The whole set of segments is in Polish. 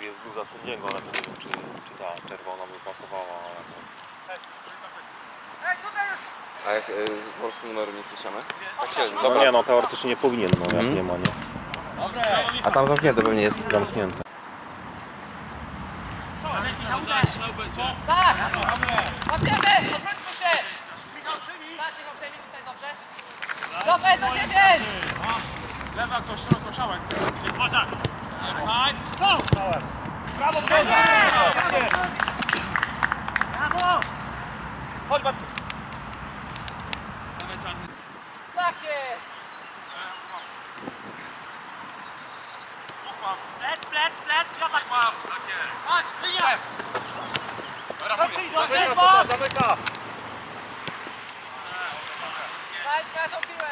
Tu jest bluza sędziego, ale to nie wiem, czy, czy ta czerwona by pasowała, ale to... A jak y, polski numeru nie piszemy? Tak się, No dobra. nie no, teoretycznie nie powinien, no jak nie ma, nie? A tam zamknięte pewnie jest. Zamknięte. Łapiemy! Odwróćmy się! Patrzcie go przejmie tutaj dobrze. Dobrze, za ciebie! Lewa to szeroko szałek. Uważaj! Brawo, Brawo! Chodź, Bartu. Tak jest! Plec, plec, plec, zobacz. Chodź, wyjazd! Zamyka, zamyka! Daj swoją tą piłę!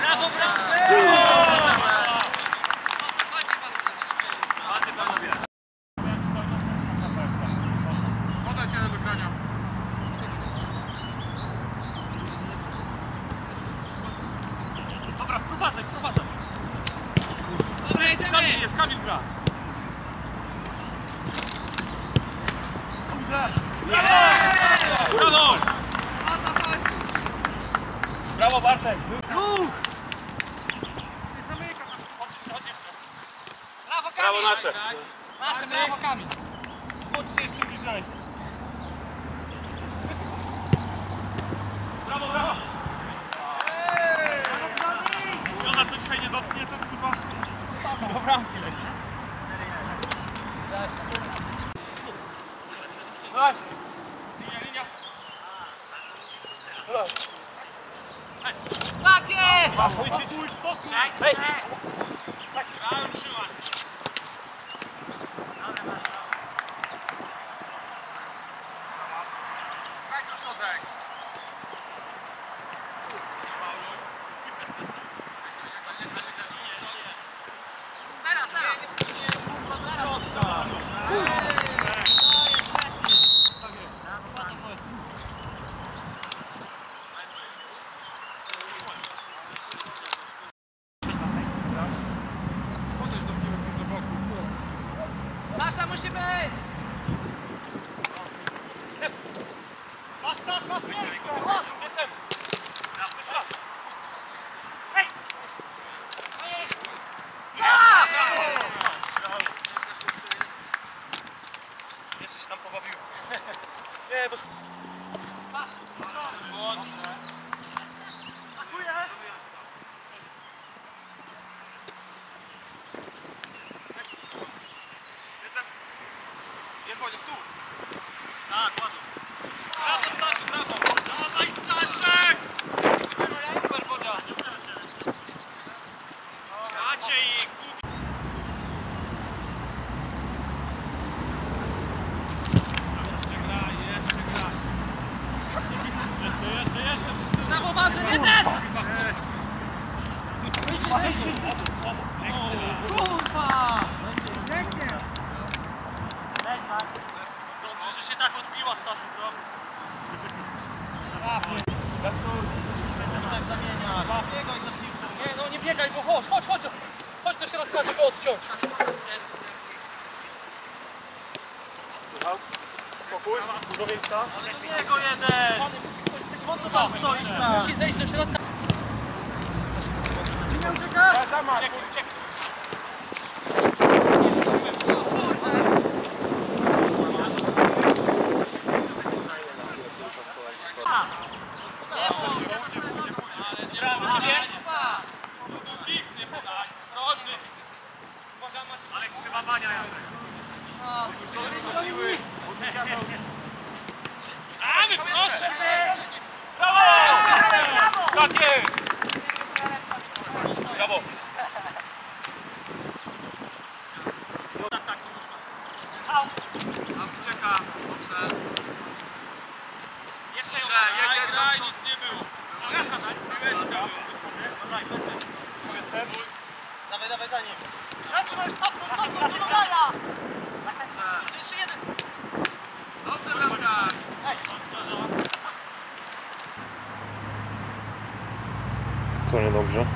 Brawo, brawo! Podać cię do grania. Dobra, wprowadzaj, wprowadzaj. Kamil jest, Kamil gra. Dobrze. Brawo! Brawo, Bartek. Ruch! Brawo, Brawo Kamil! nasze. Nasze, brawo, Kamil! Chodź się jeszcze bliżej. Brawo, brawo. Jona, co dzisiaj nie dotknie, to kurwa do bramki leci. Dawaj. Linia, linia. Dawaj. Tak jest! Masz spokój, spokój. Hej. Tak, brałem trzymać. Graj do środek. Teraz, teraz! Podać do piłek do boku. Nasza musi być! Masz czas, masz miejsce. Chodź, Jestem. Hej. Jeszcze się tam pobawiłem. Nie, bo... Jest Bodzio, stół. Tak, ładnie. Brawo, Stasiu, brawo. Dawaj, Staszek! Super, Bodzia. Dacie ich, Jeszcze gra, jeszcze gra. Jeszcze, jeszcze, jeszcze. Brawo, Wawrze, nie ten! Kurwa! Dobrze, że się tak odbiła, Stasiu, no. tak zamieniać. Biegaj za piłką. Nie, no nie biegaj, bo chodź, chodź, chodź. Chodź do środka, żeby odciąć. Spokój, dużo miejsca. Jego jeden! Po co tam stoisz? Musi zejść do środka. Nie ucieka! Uciekaj, uciekaj. Tam ucieka. Dobrze. Jeszcze ją. Jedziesz. Graj, nic nie było. Piłeczka była. Jestem. Dawaj, dawaj za nim. Leci, możesz cofnąć, cofnąć, nie badaja. Dobrze. Jeszcze jeden. Dobrze, bramka. Ej, co niedobrze?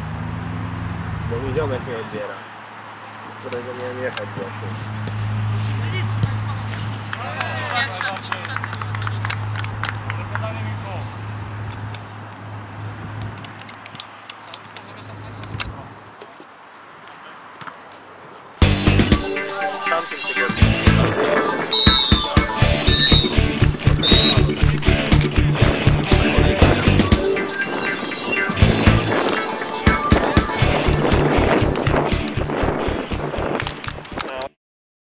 No mi ziomek mnie odbiera, którego miałem jechać właśnie.